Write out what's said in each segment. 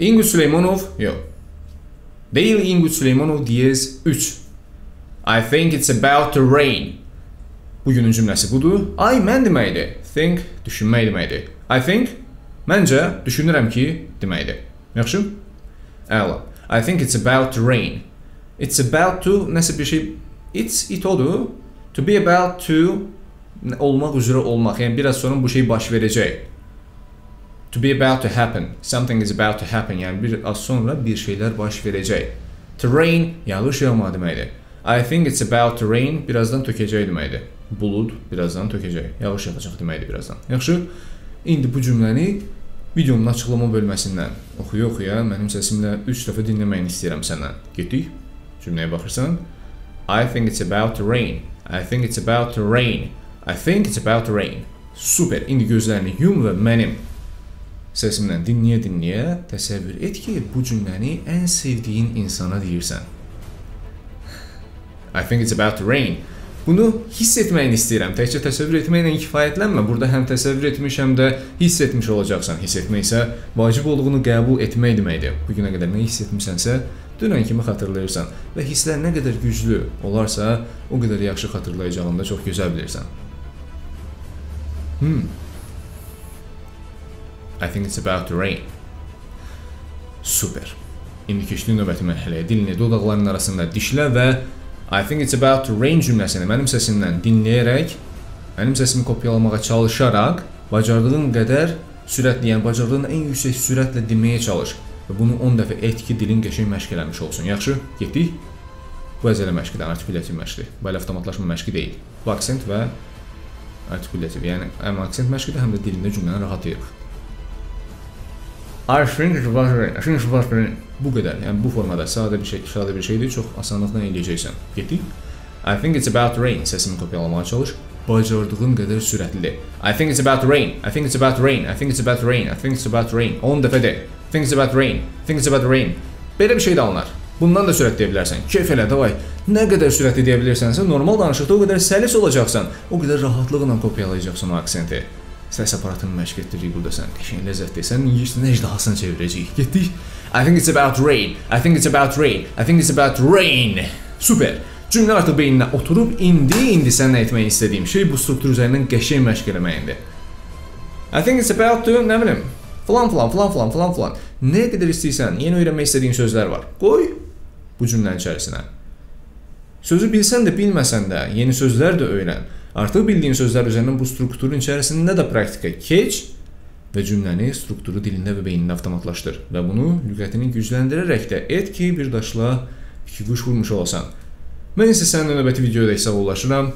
İngüç Süleymanov, yox. Deyil İngüç Süleymanov diyez 3. I think it's about to rain. Bugünün cümləsi budur. I mən deməkdir. Think düşünmək deməkdir. I think məncə düşünürəm ki deməkdir. Yaxşı? Əla. I think it's about to rain. It's about to nəsə bir şey it's it odur. To be about to olmaq üzrə olmaq. Yəni biraz sonra bu şey baş verəcək. To be about to happen. Something is about to happen. Yəni bir az sonra bir şeylər baş verəcək. To rain yağış yağma deməkdir. I think it's about to rain birazdan tökəcək deməkdir. Bulud birazdan tökəcək. Yağış yağacaq deməkdir birazdan. Yaxşı? İndi bu cümləni videonun açıqlama bölməsindən oxuya-oxuya mənim səsimlə 3 dəfə dinləməyini istəyirəm səndən. Getdik. Cümləyə baxırsan. I think it's about to rain. I think it's about to rain. I think it's about to rain. Super. İndi gözlərini yum və mənim səsimlə dinləyə-dinləyə təsəvvür et ki, bu cümləni ən sevdiyin insana deyirsən. I think it's about to rain. Bunu hiss etməyini istəyirəm. Təkcə təsəvvür etməklə kifayətlənmə. Burada həm təsəvvür etmiş, həm də hiss etmiş olacaqsan. Hiss etmək isə vacib olduğunu qəbul etmək deməkdir. Bu günə qədər nə hiss etmisənsə, dünən kimi xatırlayırsan və hisslər nə qədər güclü olarsa, o qədər yaxşı xatırlayacağını da çox gözəl bilirsən. Hmm. I think it's about to rain. Super. İndi keçdik növbəti mərhələyə. Dilini dodaqların arasında dişlə və I think it's about to rain cümləsini mənim səsimdən dinləyərək, mənim səsimi kopyalamağa çalışaraq, bacardığın qədər sürətli, yəni bacardığın ən yüksək sürətlə deməyə çalış və bunu 10 dəfə et ki, dilin qəşəng məşq eləmiş olsun. Yaxşı? Getdik. Bu əzələ məşqidir, artikulativ məşqdir. Bu elə avtomatlaşma məşqi deyil. Bu aksent və artikulativ, yəni həm aksent məşqidir, həm də dilində cümləni rahat deyirik. I it's about to rain. Bu qədər. Yəni bu formada sadə bir şey, sadə bir şeydir, çox asanlıqla eləyəcəksən. Getdik. I think it's about rain səsimi kopyalamağa çalış. Bacardığın qədər sürətli. I think it's about rain. I think it's about rain. I think it's about rain. I think it's about rain. 10 dəfə de. Think it's about rain. Think it's about rain. Belə bir şey də alınar. Bundan da sürət deyə bilərsən. Keyf elə, davay. Nə qədər sürətli deyə bilirsənsə, normal danışıqda o qədər səlis olacaqsan, o qədər rahatlıqla kopyalayacaqsan o aksenti. Səs aparatını məşq etdiririk burada sən. Qəşəng ləzzətli. Sən yeyirsən, əcdahasını çevirəcəyik. Getdik. I think it's about to rain. I think it's about to rain. I think it's about to rain. Super. Cümlə artıq beyninə oturub, indi indi səndən etmək istədiyim şey bu struktur üzərindən qəşəng məşq eləməkdir. I think it's about to, nə bilim, falan falan falan falan falan falan. Nə qədər istəyirsən, yeni öyrənmək istədiyin sözlər var. Qoy bu cümlənin içərisinə. Sözü bilsən də, bilməsən də, yeni sözlər də öyrən. Artıq bildiyin sözlər üzərindən bu strukturun içərisində də praktika keç və cümləni strukturu dilində və beynində avtomatlaşdır və bunu lüğətini gücləndirərək də et ki, bir daşla iki quş vurmuş olasan. Mən isə səninlə növbəti videoda sağollaşıram.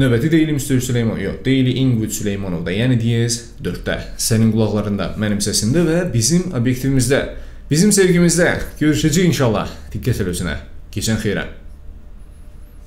Növbəti deyilim Mr. Süleyman, yox, deyili Ingrid Süleymanovda, yəni diyez 4-də, sənin qulaqlarında, mənim səsimdə və bizim obyektivimizdə, bizim sevgimizdə görüşəcəyik inşallah. Diqqət el özünə. Keçən xeyrə.